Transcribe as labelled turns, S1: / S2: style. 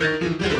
S1: make it better.